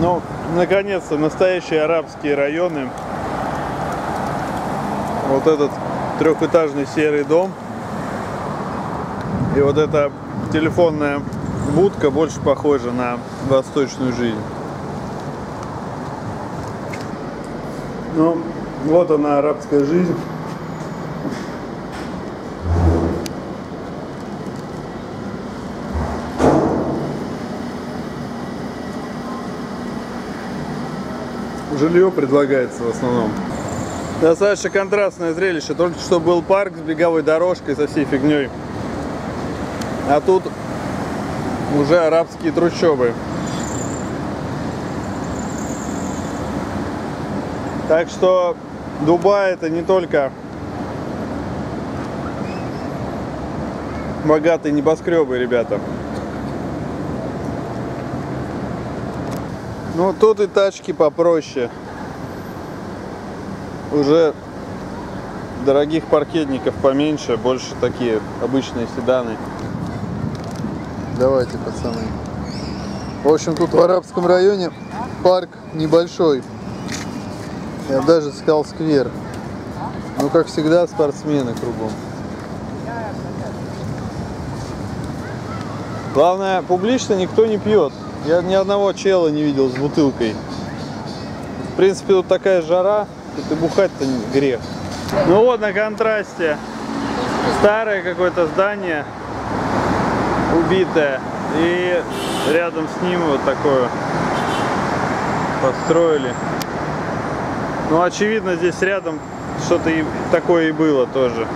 Ну, наконец-то, настоящие арабские районы. Вот этот трехэтажный серый дом. И вот эта телефонная будка больше похожа на восточную жизнь. Ну, вот она, арабская жизнь. Жилье предлагается в основном. Достаточно контрастное зрелище. Только что был парк с беговой дорожкой со всей фигней. А тут уже арабские трущобы. Так что Дубай это не только богатые небоскребы, ребята. Ну тут и тачки попроще. Уже дорогих паркетников поменьше, больше такие обычные седаны. Давайте, пацаны. В общем, тут в арабском районе парк небольшой. Я даже сказал сквер. Ну, как всегда, спортсмены кругом. Главное, публично никто не пьет. Я ни одного чела не видел с бутылкой. В принципе, тут такая жара, тут и бухать-то грех. Ну вот, на контрасте. Старое какое-то здание, убитое. И рядом с ним вот такое построили. Ну, очевидно, здесь рядом что-то такое и было тоже.